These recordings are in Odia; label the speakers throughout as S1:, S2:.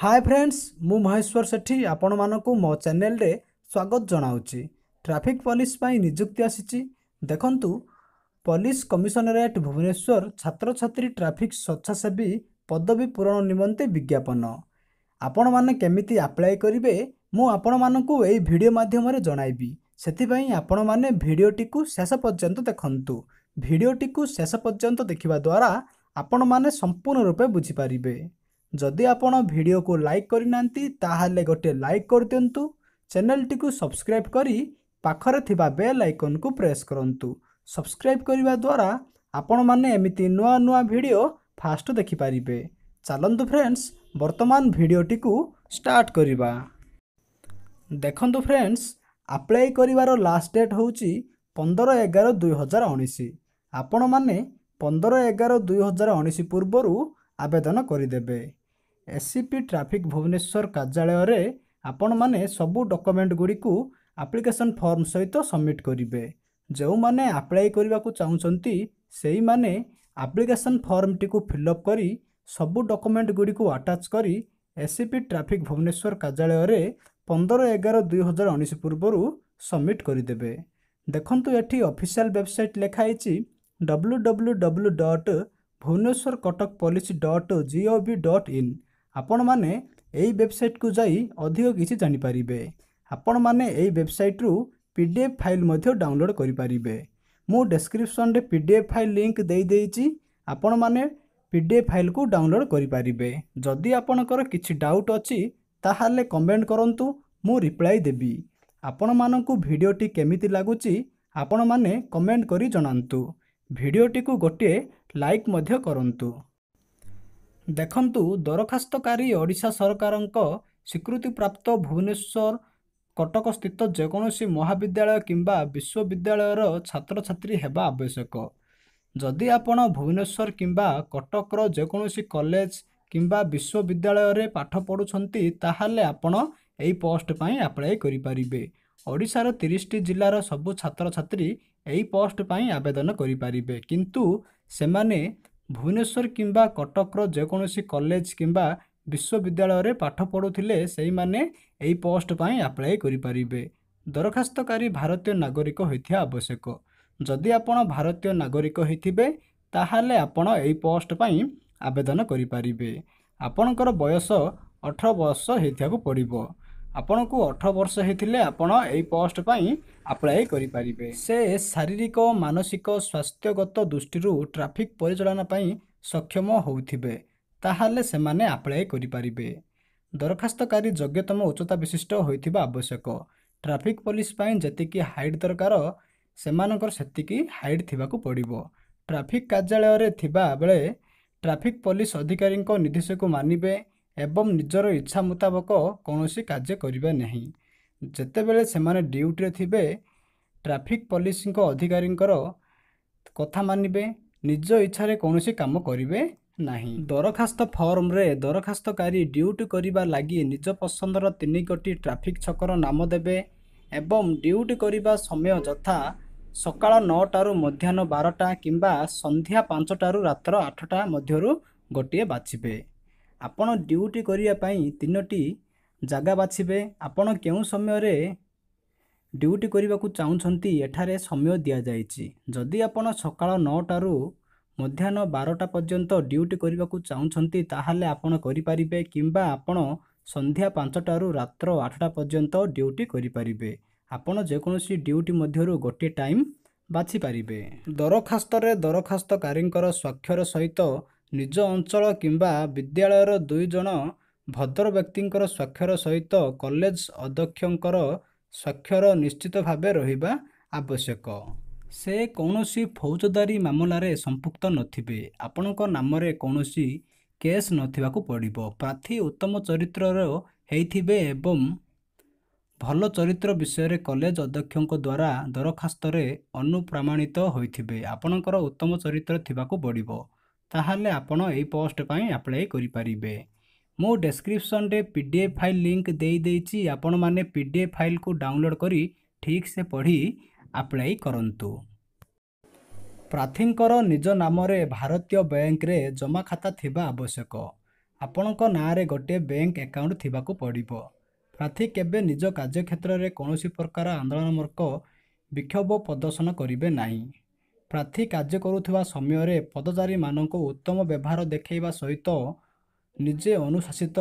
S1: ହାଏ ଫ୍ରେଣ୍ଡସ୍ ମୁଁ ମହେଶ୍ୱର ସେଠୀ ଆପଣମାନଙ୍କୁ ମୋ ଚ୍ୟାନେଲରେ ସ୍ୱାଗତ ଜଣାଉଛି। ଟ୍ରାଫିକ୍ ପୋଲିସ ପାଇଁ ନିଯୁକ୍ତି ଆସିଛି। ଦେଖନ୍ତୁ ପୋଲିସ କମିଶନରେଟ୍ ଭୁବନେଶ୍ୱର ଛାତ୍ରଛାତ୍ରୀ ଟ୍ରାଫିକ୍ ସ୍ୱେଚ୍ଛାସେବୀ ପଦବୀ ପୂରଣ ନିମନ୍ତେ ବିଜ୍ଞାପନ। ଆପଣମାନେ କେମିତି ଆପ୍ଲାଏ କରିବେ ମୁଁ ଆପଣମାନଙ୍କୁ ଏହି ଭିଡ଼ିଓ ମାଧ୍ୟମରେ ଜଣାଇବି। ସେଥିପାଇଁ ଆପଣମାନେ ଭିଡ଼ିଓଟିକୁ ଶେଷ ପର୍ଯ୍ୟନ୍ତ ଦେଖନ୍ତୁ। ଭିଡ଼ିଓଟିକୁ ଶେଷ ପର୍ଯ୍ୟନ୍ତ ଦେଖିବା ଦ୍ୱାରା ଆପଣମାନେ ସମ୍ପୂର୍ଣ୍ଣ ରୂପେ ବୁଝିପାରିବେ। ଯଦି ଆପଣ ଭିଡ଼ିଓକୁ ଲାଇକ୍ କରିନାହାନ୍ତି ତାହେଲେ ଗୋଟିଏ ଲାଇକ୍ କରିଦିଅନ୍ତୁ। ଚ୍ୟାନେଲଟିକୁ ସବସ୍କ୍ରାଇବ୍ କରି ପାଖରେ ଥିବା ବେଲ୍ ଆଇକନ୍କୁ ପ୍ରେସ୍ କରନ୍ତୁ। ସବସ୍କ୍ରାଇବ୍ କରିବା ଦ୍ୱାରା ଆପଣମାନେ ଏମିତି ନୂଆ ନୂଆ ଭିଡ଼ିଓ ଫାଷ୍ଟ ଦେଖିପାରିବେ। ଚାଲନ୍ତୁ ଫ୍ରେଣ୍ଡସ୍ ବର୍ତ୍ତମାନ ଭିଡ଼ିଓଟିକୁ ଷ୍ଟାର୍ଟ କରିବା। ଦେଖନ୍ତୁ ଫ୍ରେଣ୍ଡସ୍ ଆପ୍ଲାଏ କରିବାର ଲାଷ୍ଟ ଡେଟ୍ ହେଉଛି ପନ୍ଦର ଏଗାର ଦୁଇ ହଜାର ଉଣେଇଶ। ଆପଣମାନେ ପନ୍ଦର ଏଗାର ଦୁଇ ହଜାର ଉଣେଇଶ ପୂର୍ବରୁ ଆବେଦନ କରିଦେବେ। S C P traffic Bhubaneswar କାର୍ଯ୍ୟାଳୟରେ ଆପଣମାନେ ସବୁ ଡକୁମେଣ୍ଟ ଗୁଡ଼ିକୁ ଆପ୍ଲିକେସନ୍ ଫର୍ମ ସହିତ ସବମିଟ୍ କରିବେ। ଯେଉଁମାନେ ଆପ୍ଲାଏ କରିବାକୁ ଚାହୁଁଛନ୍ତି ସେଇମାନେ ଆପ୍ଲିକେସନ୍ ଫର୍ମଟିକୁ ଫିଲ୍ଅପ୍ କରି ସବୁ ଡକୁମେଣ୍ଟ ଗୁଡ଼ିକୁ ଆଟାଚ୍ କରି S C P traffic Bhubaneswar କାର୍ଯ୍ୟାଳୟରେ ପନ୍ଦର ଏଗାର ଦୁଇ ହଜାର ଉଣେଇଶ ପୂର୍ବରୁ ସବମିଟ୍ କରିଦେବେ। ଦେଖନ୍ତୁ ଏଠି ଅଫିସିଆଲ୍ ୱେବସାଇଟ୍ ଲେଖା ହେଇଛି W W W dot Bhubaneswar Cuttack police dot G O V dot in ଆପଣମାନେ ଏହି ୱେବସାଇଟ୍କୁ ଯାଇ ଅଧିକ କିଛି ଜାଣିପାରିବେ। ଆପଣମାନେ ଏହି ୱେବସାଇଟ୍ରୁ ପି ଡି ଏଫ୍ ଫାଇଲ୍ ମଧ୍ୟ ଡାଉନଲୋଡ଼୍ କରିପାରିବେ। ମୁଁ ଡେସ୍କ୍ରିପସନ୍ରେ P D F file link ଦେଇଦେଇଛି ଆପଣମାନେ ପି ଡି ଏଫ୍ ଫାଇଲ୍କୁ ଡାଉନଲୋଡ଼୍ କରିପାରିବେ। ଯଦି ଆପଣଙ୍କର କିଛି ଡାଉଟ୍ ଅଛି ତାହେଲେ କମେଣ୍ଟ କରନ୍ତୁ ମୁଁ ରିପ୍ଲାଏ ଦେବି। ଆପଣମାନଙ୍କୁ ଭିଡ଼ିଓଟି କେମିତି ଲାଗୁଛି ଆପଣମାନେ କମେଣ୍ଟ କରି ଜଣାନ୍ତୁ। ଭିଡ଼ିଓଟିକୁ ଗୋଟିଏ ଲାଇକ୍ ମଧ୍ୟ କରନ୍ତୁ। ଦେଖନ୍ତୁ ଦରଖାସ୍ତକାରୀ ଓଡ଼ିଶା ସରକାରଙ୍କ ସ୍ୱୀକୃତିପ୍ରାପ୍ତ ଭୁବନେଶ୍ୱର କଟକ ସ୍ଥିତ ଯେକୌଣସି ମହାବିଦ୍ୟାଳୟ କିମ୍ବା ବିଶ୍ୱବିଦ୍ୟାଳୟର ଛାତ୍ରଛାତ୍ରୀ ହେବା ଆବଶ୍ୟକ। ଯଦି ଆପଣ ଭୁବନେଶ୍ୱର କିମ୍ବା କଟକର ଯେକୌଣସି କଲେଜ କିମ୍ବା ବିଶ୍ୱବିଦ୍ୟାଳୟରେ ପାଠ ପଢ଼ୁଛନ୍ତି ତାହେଲେ ଆପଣ ଏହି ପୋଷ୍ଟ ପାଇଁ ଆପ୍ଲାଏ କରିପାରିବେ। ଓଡ଼ିଶାର ତିରିଶଟି ଜିଲ୍ଲାର ସବୁ ଛାତ୍ରଛାତ୍ରୀ ଏହି ପୋଷ୍ଟ ପାଇଁ ଆବେଦନ କରିପାରିବେ। କିନ୍ତୁ ସେମାନେ ଭୁବନେଶ୍ୱର କିମ୍ବା କଟକର ଯେକୌଣସି କଲେଜ କିମ୍ବା ବିଶ୍ୱବିଦ୍ୟାଳୟରେ ପାଠ ପଢ଼ୁଥିଲେ ସେଇମାନେ ଏହି ପୋଷ୍ଟ ପାଇଁ ଆପ୍ଲାଏ କରିପାରିବେ। ଦରଖାସ୍ତକାରୀ ଭାରତୀୟ ନାଗରିକ ହୋଇଥିବା ଆବଶ୍ୟକ। ଯଦି ଆପଣ ଭାରତୀୟ ନାଗରିକ ହୋଇଥିବେ ତାହେଲେ ଆପଣ ଏହି ପୋଷ୍ଟ ପାଇଁ ଆବେଦନ କରିପାରିବେ। ଆପଣଙ୍କର ବୟସ ଅଠର ବର୍ଷ ହୋଇଥିବାକୁ ପଡ଼ିବ। ଆପଣଙ୍କୁ ଅଠର ବର୍ଷ ହୋଇଥିଲେ ଆପଣ ଏହି ପୋଷ୍ଟ ପାଇଁ ଆପ୍ଲାଏ କରିପାରିବେ। ସେ ଶାରୀରିକ ମାନସିକ ସ୍ୱାସ୍ଥ୍ୟଗତ ଦୃଷ୍ଟିରୁ ଟ୍ରାଫିକ୍ ପରିଚାଳନା ପାଇଁ ସକ୍ଷମ ହେଉଥିବେ ତାହେଲେ ସେମାନେ ଆପ୍ଲାଏ କରିପାରିବେ। ଦରଖାସ୍ତକାରୀ ଯୋଗ୍ୟତମ ଉଚ୍ଚତା ବିଶିଷ୍ଟ ହୋଇଥିବା ଆବଶ୍ୟକ। ଟ୍ରାଫିକ୍ ପୋଲିସ ପାଇଁ ଯେତିକି ହାଇଟ୍ ଦରକାର ସେମାନଙ୍କର ସେତିକି ହାଇଟ୍ ଥିବାକୁ ପଡ଼ିବ। ଟ୍ରାଫିକ୍ କାର୍ଯ୍ୟାଳୟରେ ଥିବା ବେଳେ ଟ୍ରାଫିକ୍ ପୋଲିସ ଅଧିକାରୀଙ୍କ ନିର୍ଦ୍ଦେଶକୁ ମାନିବେ ଏବଂ ନିଜର ଇଚ୍ଛା ମୁତାବକ କୌଣସି କାର୍ଯ୍ୟ କରିବେ ନାହିଁ। ଯେତେବେଳେ ସେମାନେ ଡ୍ୟୁଟିରେ ଥିବେ ଟ୍ରାଫିକ୍ ପୋଲିସଙ୍କ ଅଧିକାରୀଙ୍କର କଥା ମାନିବେ ନିଜ ଇଚ୍ଛାରେ କୌଣସି କାମ କରିବେ ନାହିଁ। ଦରଖାସ୍ତ ଫର୍ମରେ ଦରଖାସ୍ତକାରୀ ଡ୍ୟୁଟି କରିବା ଲାଗି ନିଜ ପସନ୍ଦର ତିନି ଗୋଟି ଟ୍ରାଫିକ୍ ଛକର ନାମ ଦେବେ ଏବଂ ଡ୍ୟୁଟି କରିବା ସମୟ ଯଥା ସକାଳ ନଅଟାରୁ ମଧ୍ୟାହ୍ନ ବାରଟା କିମ୍ବା ସନ୍ଧ୍ୟା ପାଞ୍ଚଟାରୁ ରାତ୍ର ଆଠଟା ମଧ୍ୟରୁ ଗୋଟିଏ ବାଛିବେ। ଆପଣ ଡ୍ୟୁଟି କରିବା ପାଇଁ ତିନୋଟି ଜାଗା ବାଛିବେ। ଆପଣ କେଉଁ ସମୟରେ ଡ୍ୟୁଟି କରିବାକୁ ଚାହୁଁଛନ୍ତି ଏଠାରେ ସମୟ ଦିଆଯାଇଛି। ଯଦି ଆପଣ ସକାଳ ନଅଟାରୁ ମଧ୍ୟାହ୍ନ ବାରଟା ପର୍ଯ୍ୟନ୍ତ ଡ୍ୟୁଟି କରିବାକୁ ଚାହୁଁଛନ୍ତି ତାହେଲେ ଆପଣ କରିପାରିବେ କିମ୍ବା ଆପଣ ସନ୍ଧ୍ୟା ପାଞ୍ଚଟାରୁ ରାତ୍ର ଆଠଟା ପର୍ଯ୍ୟନ୍ତ ଡ୍ୟୁଟି କରିପାରିବେ। ଆପଣ ଯେକୌଣସି ଡ୍ୟୁଟି ମଧ୍ୟରୁ ଗୋଟିଏ ଟାଇମ୍ ବାଛିପାରିବେ। ଦରଖାସ୍ତରେ ଦରଖାସ୍ତକାରୀଙ୍କର ସ୍ୱାକ୍ଷର ସହିତ ନିଜ ଅଞ୍ଚଳ କିମ୍ବା ବିଦ୍ୟାଳୟର ଦୁଇ ଜଣ ଭଦ୍ର ବ୍ୟକ୍ତିଙ୍କର ସ୍ୱାକ୍ଷର ସହିତ କଲେଜ ଅଧ୍ୟକ୍ଷଙ୍କର ସ୍ୱାକ୍ଷର ନିଶ୍ଚିତ ଭାବେ ରହିବା ଆବଶ୍ୟକ। ସେ କୌଣସି ଫୌଜଦାରୀ ମାମଲାରେ ସମ୍ପୃକ୍ତ ନଥିବେ। ଆପଣଙ୍କ ନାମରେ କୌଣସି କେସ୍ ନଥିବାକୁ ପଡ଼ିବ। ପ୍ରାର୍ଥୀ ଉତ୍ତମ ଚରିତ୍ରର ହେଇଥିବେ ଏବଂ ଭଲ ଚରିତ୍ର ବିଷୟରେ କଲେଜ ଅଧ୍ୟକ୍ଷଙ୍କ ଦ୍ୱାରା ଦରଖାସ୍ତରେ ଅନୁପ୍ରମାଣିତ ହୋଇଥିବେ। ଆପଣଙ୍କର ଉତ୍ତମ ଚରିତ୍ର ଥିବାକୁ ପଡ଼ିବ। ତାହେଲେ ଆପଣ ଏହି ପୋଷ୍ଟ ପାଇଁ ଆପ୍ଲାଏ କରିପାରିବେ। ମୁଁ ଡେସ୍କ୍ରିପସନ୍ରେ P D F file link ଦେଇଦେଇଛି ଆପଣମାନେ ପି ଡି ଏଫ୍ ଫାଇଲ୍କୁ ଡାଉନଲୋଡ଼୍ କରି ଠିକ୍ସେ ପଢ଼ି ଆପ୍ଲାଏ କରନ୍ତୁ। ପ୍ରାର୍ଥୀଙ୍କର ନିଜ ନାମରେ ଭାରତୀୟ ବ୍ୟାଙ୍କରେ ଜମାଖାତା ଥିବା ଆବଶ୍ୟକ। ଆପଣଙ୍କ ନାଁରେ ଗୋଟିଏ ବ୍ୟାଙ୍କ ଆକାଉଣ୍ଟ ଥିବାକୁ ପଡ଼ିବ। ପ୍ରାର୍ଥୀ କେବେ ନିଜ କାର୍ଯ୍ୟକ୍ଷେତ୍ରରେ କୌଣସି ପ୍ରକାର ଆନ୍ଦୋଳନମୂଳକ ବିକ୍ଷୋଭ ପ୍ରଦର୍ଶନ କରିବେ ନାହିଁ। ପ୍ରାର୍ଥୀ କାର୍ଯ୍ୟ କରୁଥିବା ସମୟରେ ପଦଚାରୀମାନଙ୍କୁ ଉତ୍ତମ ବ୍ୟବହାର ଦେଖାଇବା ସହିତ ନିଜେ ଅନୁଶାସିତ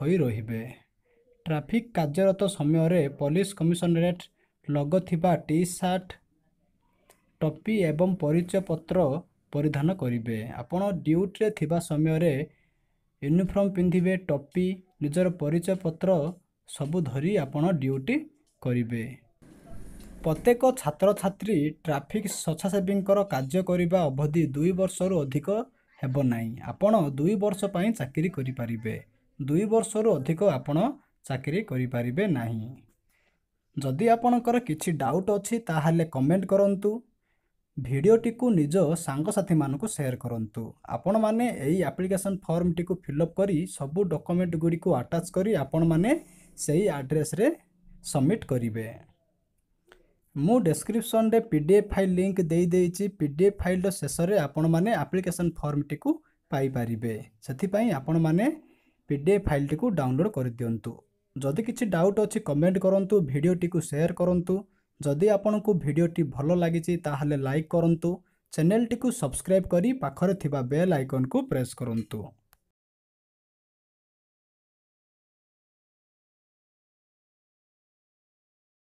S1: ହୋଇ ରହିବେ। ଟ୍ରାଫିକ୍ କାର୍ଯ୍ୟରତ ସମୟରେ ପୋଲିସ କମିଶନରେଟ୍ ଲୋଗୋ ଥିବା ଟି ସାର୍ଟ ଟୋପି ଏବଂ ପରିଚୟ ପତ୍ର ପରିଧାନ କରିବେ। ଆପଣ ଡ୍ୟୁଟିରେ ଥିବା ସମୟରେ ୟୁନିଫର୍ମ ପିନ୍ଧିବେ ଟୋପି ନିଜର ପରିଚୟ ପତ୍ର ସବୁ ଧରି ଆପଣ ଡ୍ୟୁଟି କରିବେ। ପ୍ରତ୍ୟେକ ଛାତ୍ରଛାତ୍ରୀ ଟ୍ରାଫିକ୍ ସ୍ୱେଚ୍ଛାସେବୀଙ୍କର କାର୍ଯ୍ୟ କରିବା ଅବଧି ଦୁଇ ବର୍ଷରୁ ଅଧିକ ହେବ ନାହିଁ। ଆପଣ ଦୁଇ ବର୍ଷ ପାଇଁ ଚାକିରି କରିପାରିବେ। ଦୁଇ ବର୍ଷରୁ ଅଧିକ ଆପଣ ଚାକିରି କରିପାରିବେ ନାହିଁ। ଯଦି ଆପଣଙ୍କର କିଛି ଡାଉଟ୍ ଅଛି ତାହେଲେ କମେଣ୍ଟ କରନ୍ତୁ। ଭିଡ଼ିଓଟିକୁ ନିଜ ସାଙ୍ଗସାଥିମାନଙ୍କୁ ସେୟାର କରନ୍ତୁ। ଆପଣମାନେ ଏହି ଆପ୍ଲିକେସନ୍ ଫର୍ମଟିକୁ ଫିଲ୍ଅପ୍ କରି ସବୁ ଡକ୍ୟୁମେଣ୍ଟ ଗୁଡ଼ିକୁ ଆଟାଚ୍ କରି ଆପଣମାନେ ସେହି ଆଡ୍ରେସରେ ସବମିଟ୍ କରିବେ। ମୁଁ ଡେସ୍କ୍ରିପସନରେ P D F file link ଦେଇଦେଇଛି ପି ଡି ଏଫ୍ ଫାଇଲ୍ର ଶେଷରେ ଆପଣମାନେ ଆପ୍ଲିକେସନ୍ ଫର୍ମଟିକୁ ପାଇପାରିବେ। ସେଥିପାଇଁ ଆପଣମାନେ ପି ଡି ଏଫ୍ ଫାଇଲ୍ଟିକୁ ଡାଉନଲୋଡ଼୍ କରିଦିଅନ୍ତୁ। ଯଦି କିଛି ଡାଉଟ୍ ଅଛି କମେଣ୍ଟ କରନ୍ତୁ ଭିଡ଼ିଓଟିକୁ ସେୟାର କରନ୍ତୁ। ଯଦି ଆପଣଙ୍କୁ ଭିଡ଼ିଓଟି ଭଲ ଲାଗିଛି ତାହେଲେ ଲାଇକ୍ କରନ୍ତୁ। ଚ୍ୟାନେଲଟିକୁ ସବସ୍କ୍ରାଇବ୍ କରି ପାଖରେ ଥିବା ବେଲ୍ ଆଇକନ୍କୁ ପ୍ରେସ୍ କରନ୍ତୁ।